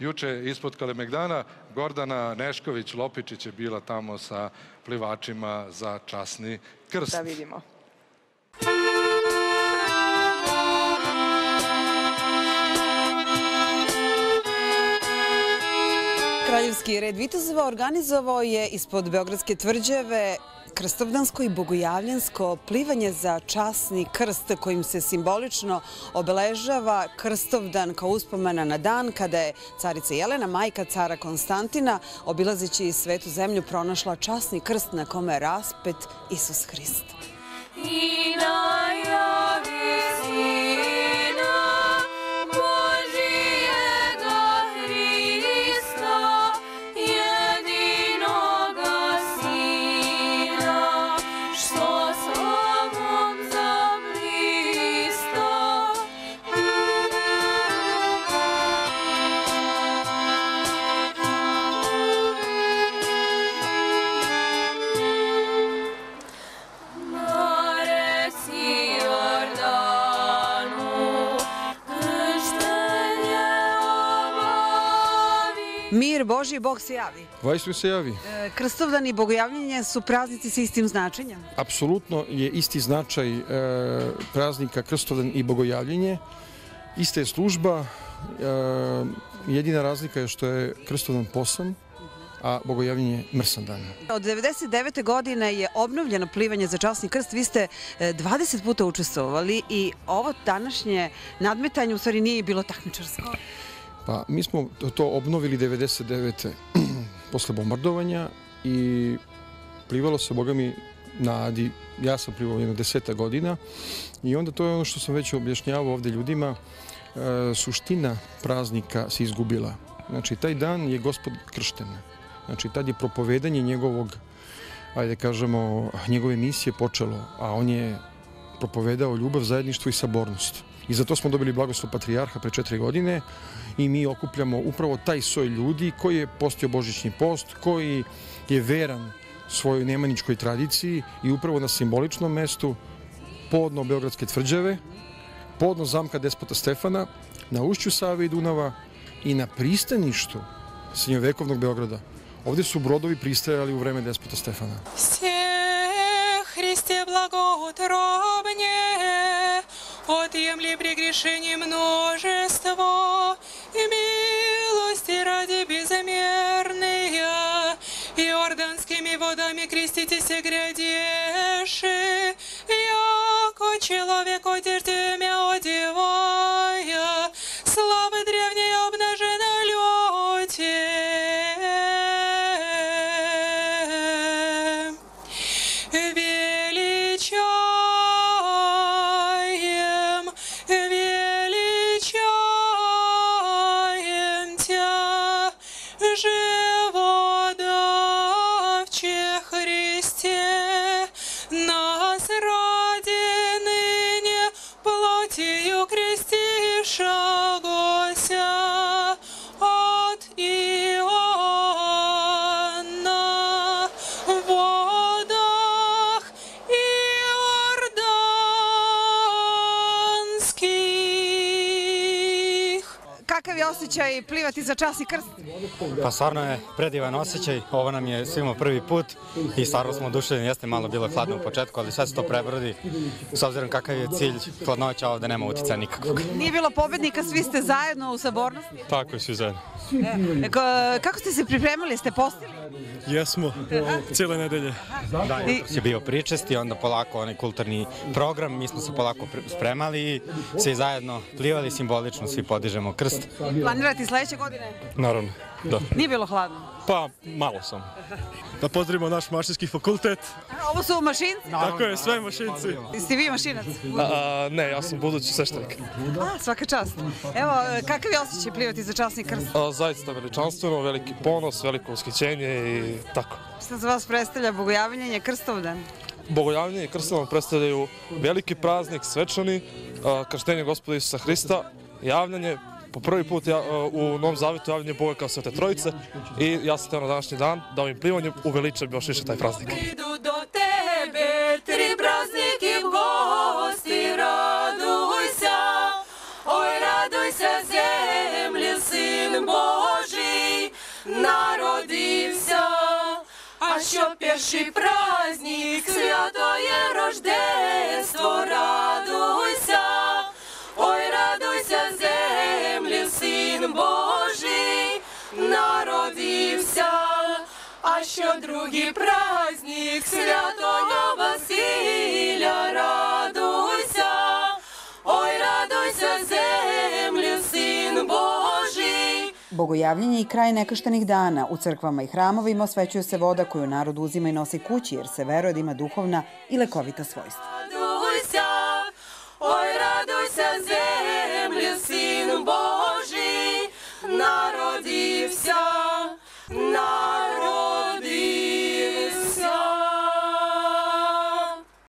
juče ispod Kalemegdana. Gordana Nešković-Lopičić je bila tamo sa plivačima za časni krst. Da vidimo. Kraljevski red Vitezova organizovao je ispod Beogradske tvrđave krstovdansko i bogojavljansko plivanje za časni krst kojim se simbolično obeležava krstovdan kao uspomena na dan kada je carica Jelena, majka cara Konstantina, obilazeći svetu zemlju pronašla časni krst na kome je raspet Isus Hrist. I najavi Mir Boži, Bog se javi. Vajstvoj se javi. E, Krstovdan i bogojavljenje su praznici sa istim značenjem? Apsolutno je isti značaj e, praznika Krstovdan i bogojavljenje. Ista je služba, e, jedina razlika je što je Krstovdan posan, a bogojavljenje mrsan dan. Od 99. godine je obnovljeno plivanje za časni krst. Vi ste 20 puta učestvovali i ovo današnje nadmetanje u stvari nije bilo takmičarsko. Pa mi smo to obnovili 99. posle bombardovanja i plivalo se, boga mi, na Adi. Ja sam plivao jedno deseta godina i onda to je ono što sam već objašnjavao ovde ljudima. E, suština praznika se izgubila. Znači, taj dan je gospod kršten. Znači, tad je propovedanje njegovog, ajde kažemo, njegove misije počelo, a on je propovedao ljubav, zajedništvo i sabornost. I zato smo dobili blagoslov patrijarha pre četiri godine i mi okupljamo upravo taj soj ljudi koji je postio božićni post, koji je veran svojoj nemaničkoj tradiciji i upravo na simboličnom mestu podno Beogradske tvrđave, podno zamka despota Stefana, na ušću Save i Dunava i na pristaništu srednjovekovnog Beograda. Ovde su brodovi pristajali u vreme despota Stefana. Все Христе благоутробне, отъемли прегрешений множество, и милости ради безмерные, Иорданскими водами креститесь и грядеши, яко человек одеждемя одевая, Kakav je osjećaj plivati za časni krst? Pa stvarno je predivan osjećaj, ovo nam je svima prvi put i stvarno smo oduševljeni, jeste malo bilo hladno u početku, ali sve se to prebrodi, s obzirom kakav je cilj, hladnoća ovde nema uticaja nikakvog. Nije bilo pobednika, svi ste zajedno u sabornosti. Tako je, svi zajedno. E, ko- Kako ste se pripremali? Ste postili? Jesmo, cijele nedelje. Da, jutros je bio pričesti, onda polako onaj kulturni program, mi smo se polako spremali i svi zajedno plivali simbolično, svi podižemo krst. Planirati sledeće godine? Naravno, da. Nije bilo hladno. Pa, malo sam. Da pozdravimo naš mašinski fakultet. A, Ovo su mašinci? Tako je, sve mašinci. Ste vi mašinac? A, ne, ja sam budući sveštenik. A, svaka čast. Evo, kakav je osjećaj plivati za časni krst? A, zaista veličanstveno, veliki ponos, veliko ushićenje i tako. Šta za vas predstavlja bogojavljenje Krstovdan? Bogojavljenje i krstovom predstavljaju veliki praznik, svečani, krštenje gospoda Isusa Hrista, javljanje Po prvi put ja, u Novom Zavetu javljen je Boga kao Svete Trojice i ja sam teo na današnji dan da ovim plivanjem uveličam još više taj praznik. Idu do tebe tri prazniki gosti, raduj se, oj raduj se zemlje, sin Божий народився. А що перший праздник святое рождество, А що другий праздник, святого Василя, радуйся, ой, радуйся, землі, син Божий Bogojavljenje i kraj nekrštenih dana. U crkvama i hramovima osvećuje se voda koju narod uzima i nosi kući jer se veruje da ima duhovna i lekovita svojstva. Радуйся, ой, радуйся, землі, син Божий.